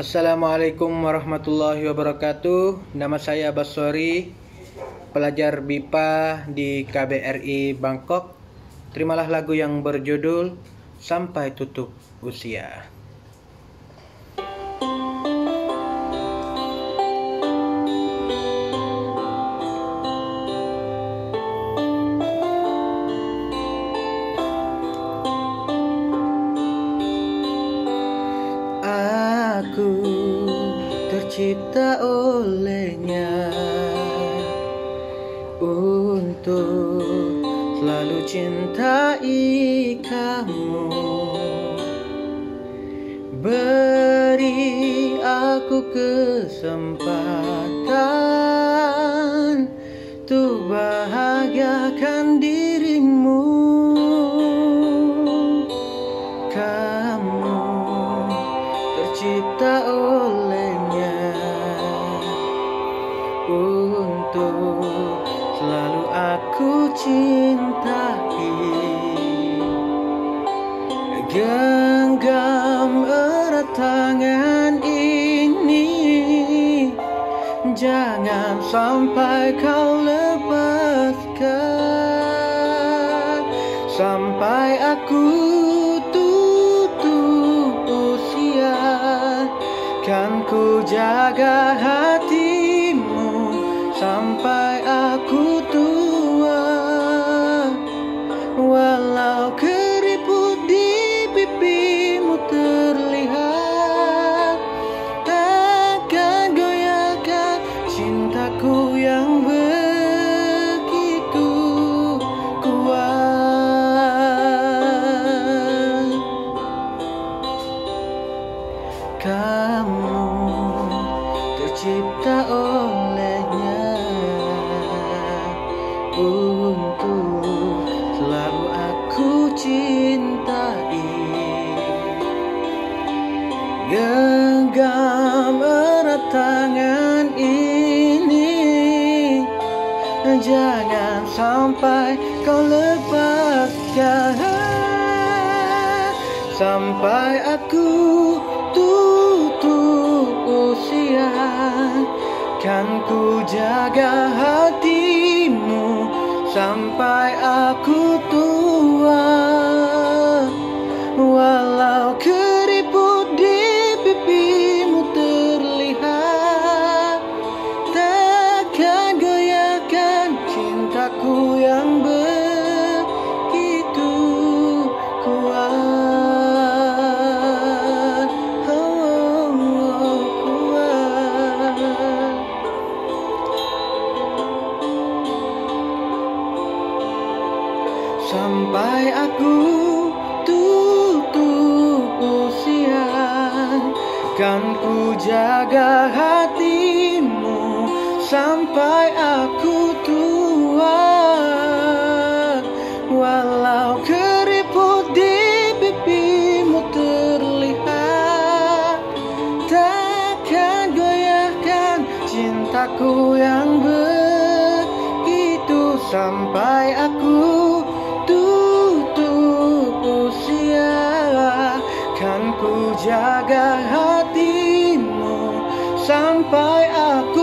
Assalamualaikum warahmatullahi wabarakatuh. Nama saya Basori, pelajar BIPA di KBRI Bangkok. Terimalah lagu yang berjudul Sampai Tutup Usia. Tercipta olehnya untuk selalu cintai kamu. Beri aku kesempatan untuk bahagiakan dirimu. Untuk selalu aku cintai. Genggam erat tangan ini. Jangan sampai kau lepaskan. Sampai aku tutup usia. Kan ku jaga hatimu Sampai aku tua Walau keriput di pipimu terlihat Takkan goyahkan cintaku yang begitu kuat. Kamu tercipta olehnya cintai Genggam erat tangan ini. Jangan sampai kau lepaskan. Sampai aku tutup usia. Kan ku jaga hatimu. Sampai aku tua Sampai aku tutup usia Kan ku jaga hatimu Sampai aku tua. Walau keriput di pipimu terlihat Takkan goyahkan cintaku yang begitu. Sampai aku ku jaga hatimu Sampai aku